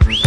Bye.